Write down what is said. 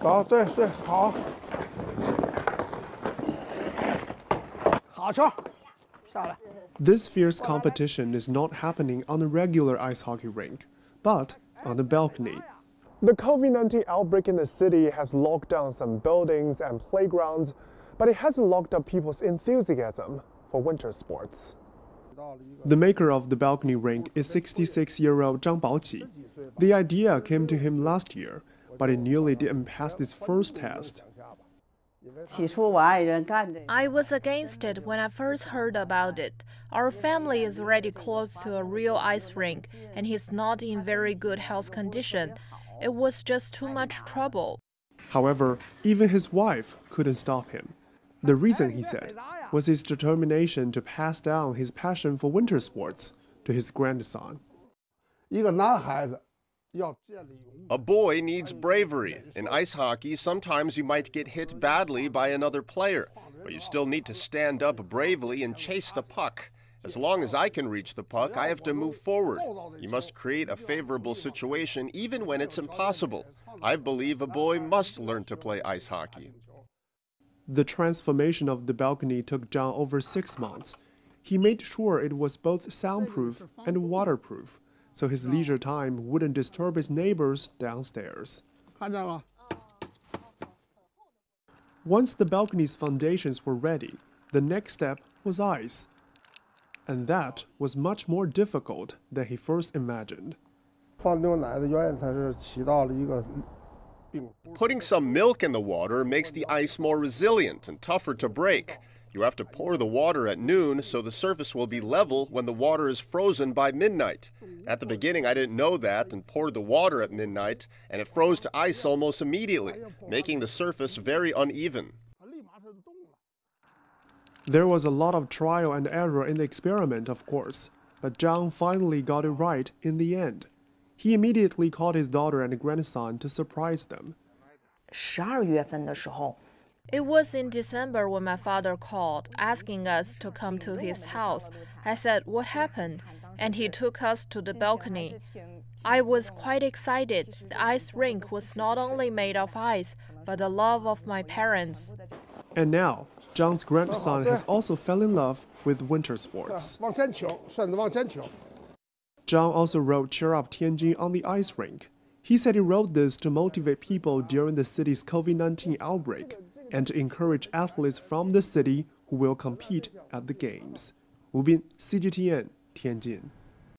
搞对对好，好球，下来。 This fierce competition is not happening on a regular ice hockey rink, but on a balcony. The COVID 19 outbreak in the city has locked down some buildings and playgrounds, but it hasn't locked up people's enthusiasm for winter sports. The maker of the balcony rink is 66 year old Zhang Baoqi. The idea came to him last year, but he nearly didn't pass this first test. I was against it when I first heard about it. Our family is already close to a real ice rink, and he's not in very good health condition. It was just too much trouble. However, even his wife couldn't stop him. The reason, he said, was his determination to pass down his passion for winter sports to his grandson. A boy needs bravery. In ice hockey, sometimes you might get hit badly by another player, but you still need to stand up bravely and chase the puck. As long as I can reach the puck, I have to move forward. You must create a favorable situation even when it's impossible. I believe a boy must learn to play ice hockey. The transformation of the balcony took Zhang over six months. He made sure it was both soundproof and waterproof so his leisure time wouldn't disturb his neighbors downstairs. Once the balcony's foundations were ready, the next step was ice. And that was much more difficult than he first imagined. Putting some milk in the water makes the ice more resilient and tougher to break. You have to pour the water at noon so the surface will be level when the water is frozen by midnight. At the beginning, I didn't know that and poured the water at midnight, and it froze to ice almost immediately, making the surface very uneven. 它立马它就动了。 There was a lot of trial and error in the experiment, of course, but Zhang finally got it right in the end. He immediately called his daughter and grandson to surprise them. 十二月份的时候， it was in December when my father called, asking us to come to his house. I said, What happened? And he took us to the balcony. I was quite excited. The ice rink was not only made of ice, but the love of my parents. And now, Zhang's grandson has also fell in love with winter sports. Zhang also wrote Cheer Up Tianjin on the ice rink. He said he wrote this to motivate people during the city's COVID 19 outbreak and to encourage athletes from the city who will compete at the Games. Wu Bin, CGTN, Tianjin.